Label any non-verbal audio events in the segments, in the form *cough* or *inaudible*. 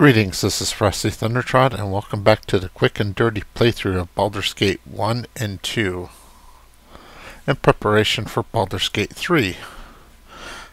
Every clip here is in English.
Greetings, this is Frosty Thundertrod, and welcome back to the quick and dirty playthrough of Baldur's Gate 1 and 2, in preparation for Baldur's Gate 3.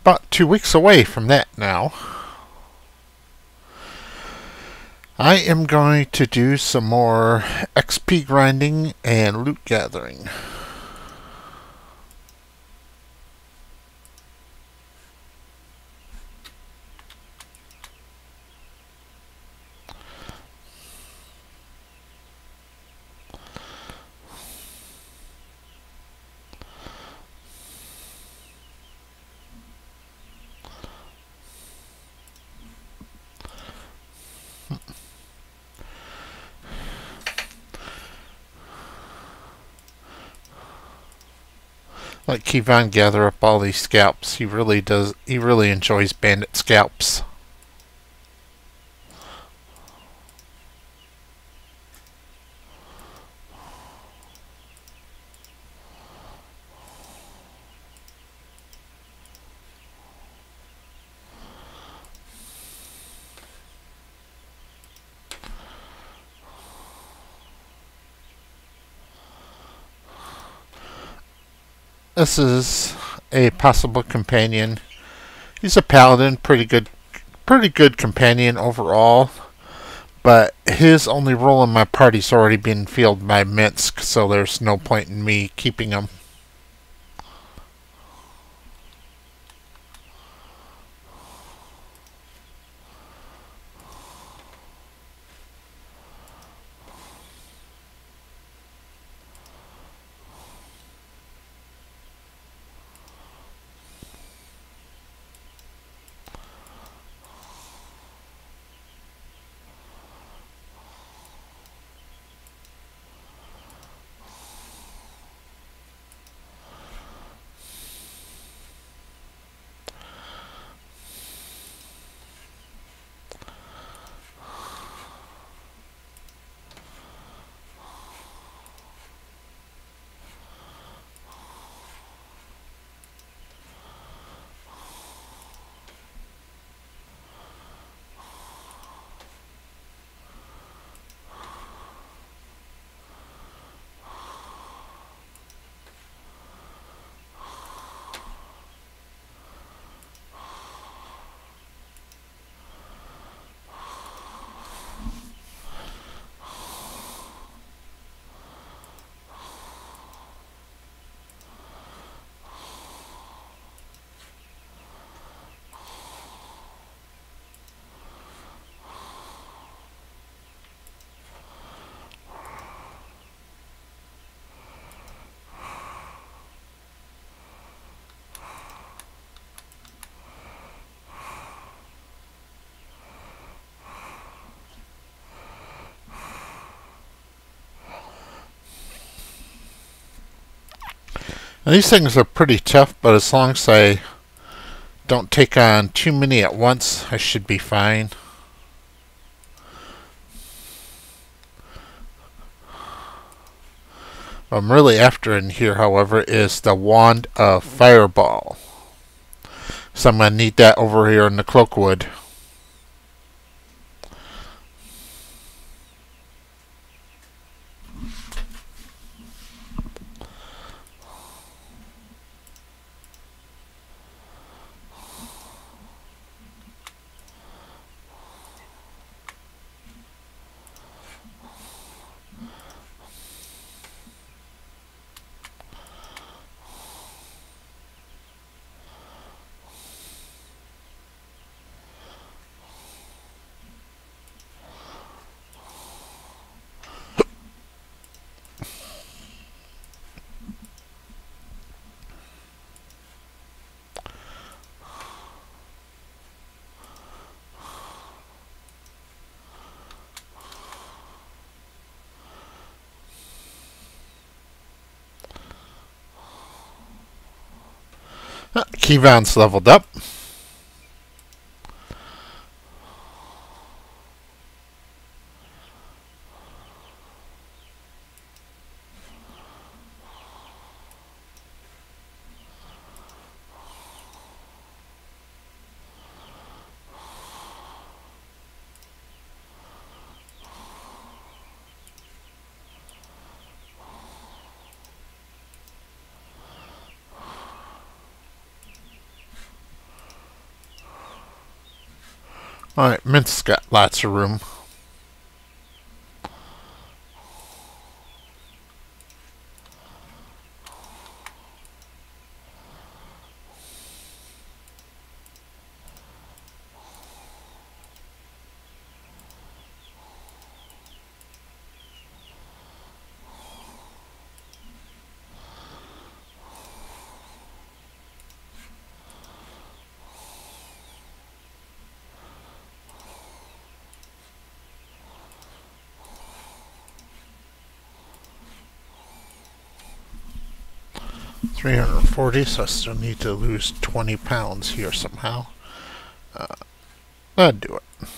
About two weeks away from that now. I am going to do some more XP grinding and loot gathering. Let Kivan gather up all these scalps. He really does. He really enjoys bandit scalps. This is a possible companion. He's a paladin, pretty good, pretty good companion overall. But his only role in my party's already been filled by Minsc, so there's no point in me keeping him. Now, these things are pretty tough, but as long as I don't take on too many at once, I should be fine. What I'm really after in here, however, is the Wand of Fireball. So I'm going to need that over here in the Cloakwood. Kivan's leveled up. Alright, Mint's got lots of room. Three hundred forty, so I still need to lose twenty pounds here somehow. Uh, I'd do it.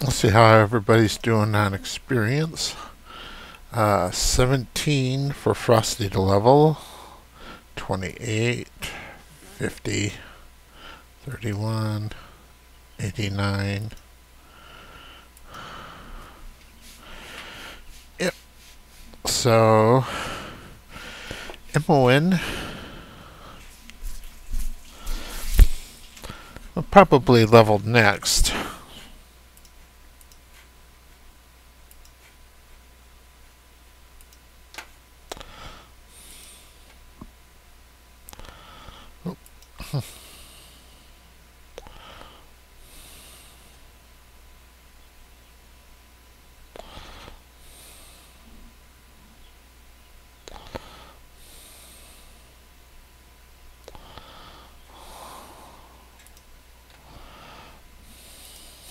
Let's see how everybody's doing on experience. Uh, 17 for Frosty to level, 28, 50, 31, 89. Yep. So, MON. Probably leveled next.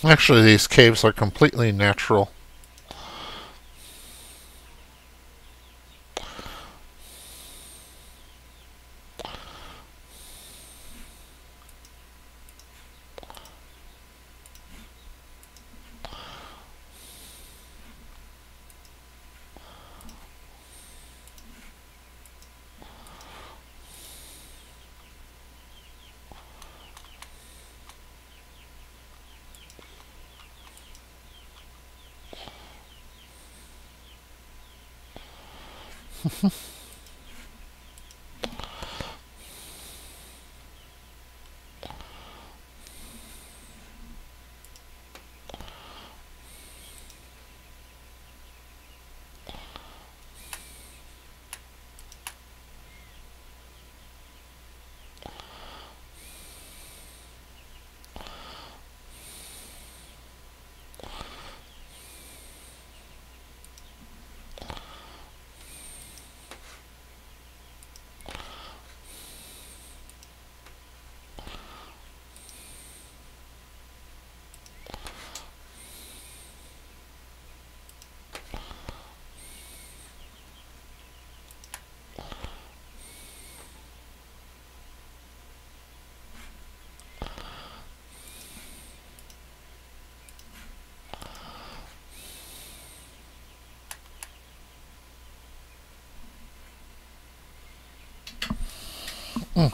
Actually, these caves are completely natural. Alright,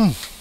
Hmm.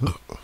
Look. *laughs*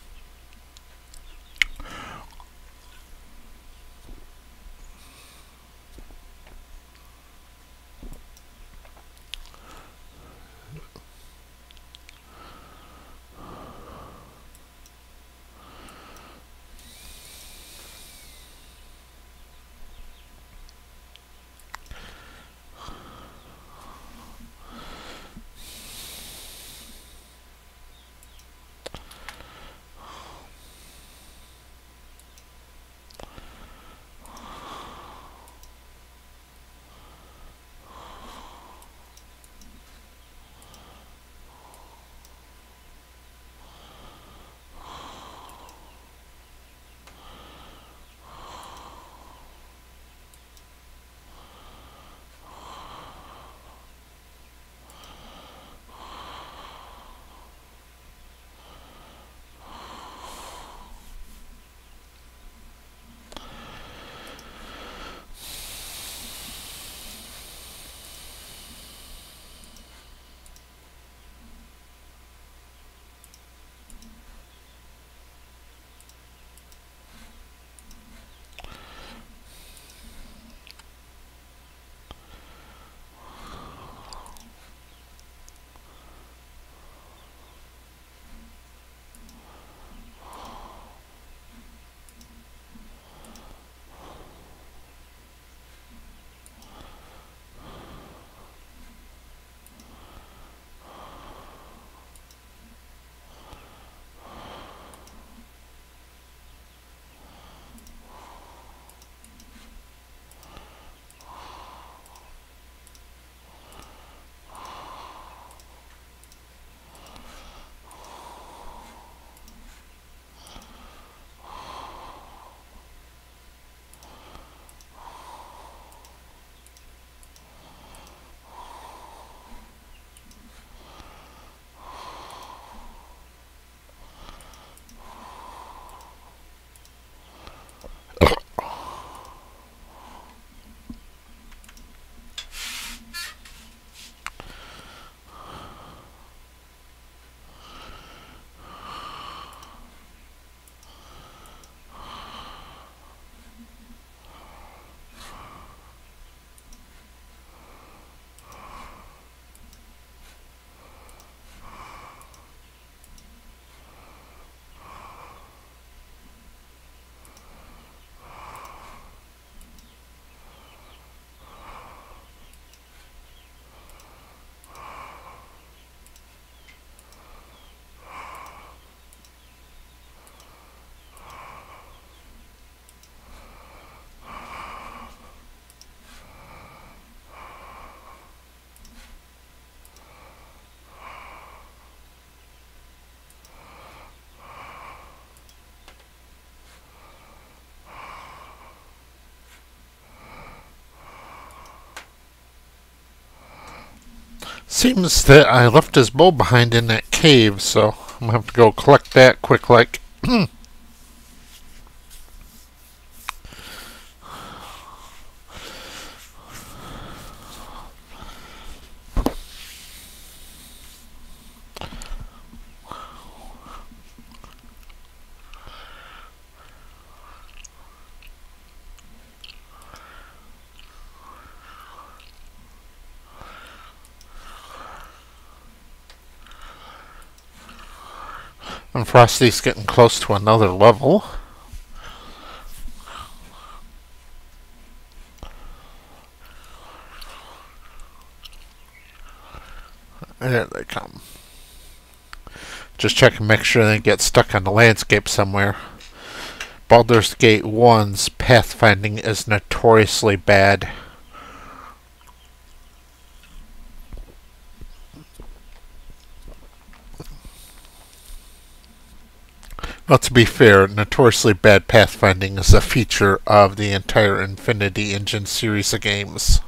Seems that I left his bow behind in that cave, so I'm gonna have to go collect that quick like. *clears throat* And Frosty's getting close to another level. There they come. Just check and make sure they get stuck on the landscape somewhere. Baldur's Gate 1's pathfinding is notoriously bad. Well, to be fair, notoriously bad pathfinding is a feature of the entire Infinity Engine series of games.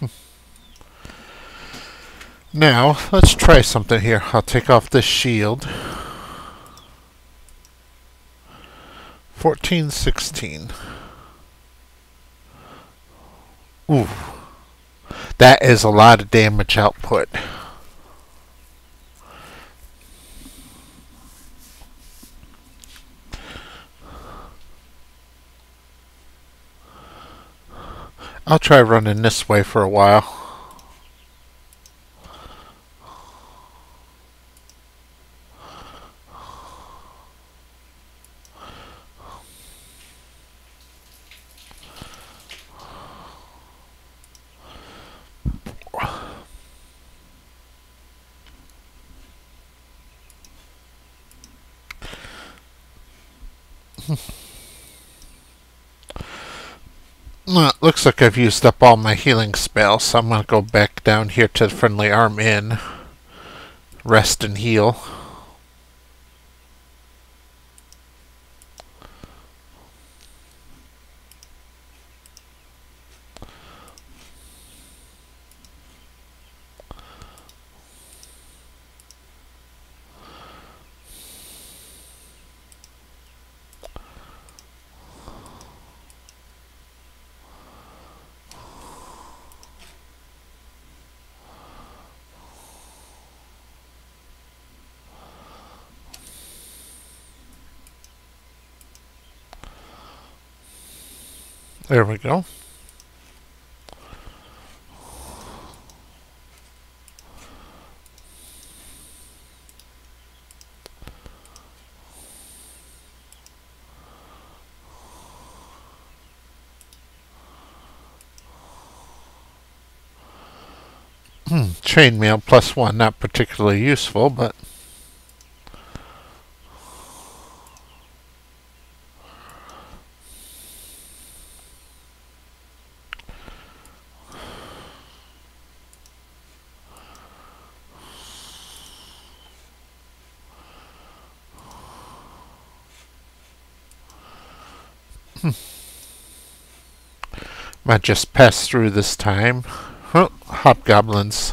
Hmm. Now, let's try something here. I'll take off this shield. 1416. Ooh. That is a lot of damage output. I'll try running this way for a while. *laughs* Well, it looks like I've used up all my healing spells, so I'm going to go back down here to the Friendly Arm Inn, rest and heal. There we go. Hmm, chainmail plus one, not particularly useful, but Might just pass through this time. Oh, hobgoblins.